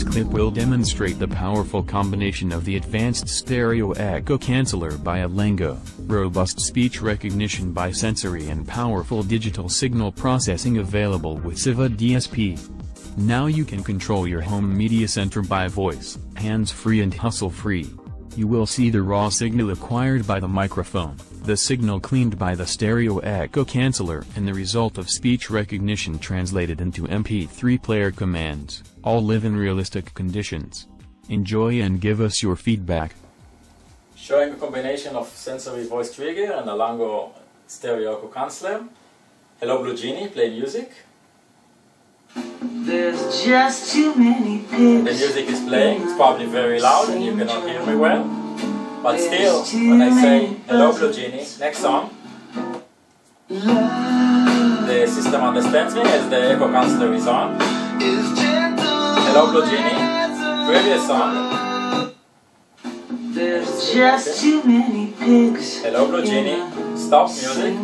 clip will demonstrate the powerful combination of the advanced stereo echo canceller by Alango, robust speech recognition by Sensory and powerful digital signal processing available with CEVA DSP. Now you can control your home media center by voice, hands-free and hustle-free. You will see the raw signal acquired by the microphone, the signal cleaned by the stereo echo canceller and the result of speech recognition translated into MP3 player commands, all live in realistic conditions. Enjoy and give us your feedback. Showing a combination of sensory voice trigger and a Alango stereo echo canceller. Hello Blue Genie, play music. There's just too many The music is playing, it's probably very loud and you cannot hear me well. But still, when I say hello Blue Genie, next song, the system understands me as the echo canceller is on. Hello Blue Genie, previous song, There's just too many pigs. hello Blue Genie, stop music.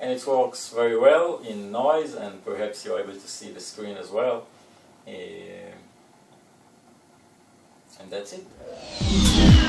and it works very well in noise and perhaps you're able to see the screen as well. Eh, and that's it.